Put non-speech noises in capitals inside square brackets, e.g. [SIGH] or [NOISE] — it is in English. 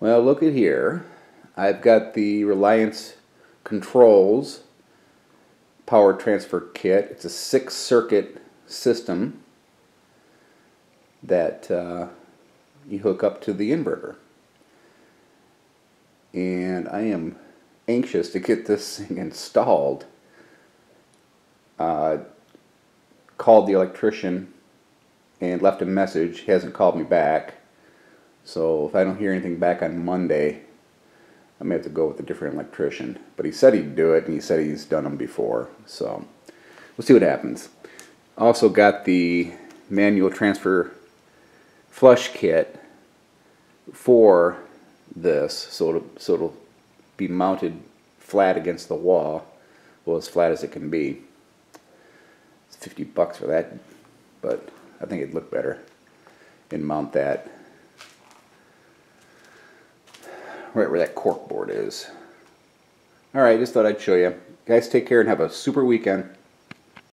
Well, look at here. I've got the Reliance Controls power transfer kit. It's a six circuit system that uh, you hook up to the inverter. And I am anxious to get this thing [LAUGHS] installed. Uh, called the electrician and left a message. He hasn't called me back. So if I don't hear anything back on Monday, I may have to go with a different electrician. But he said he'd do it, and he said he's done them before. So we'll see what happens. Also got the manual transfer flush kit for this, so it'll, so it'll be mounted flat against the wall, well as flat as it can be. It's 50 bucks for that, but I think it'd look better and mount that right where that cork board is. Alright, just thought I'd show you. Guys, take care and have a super weekend.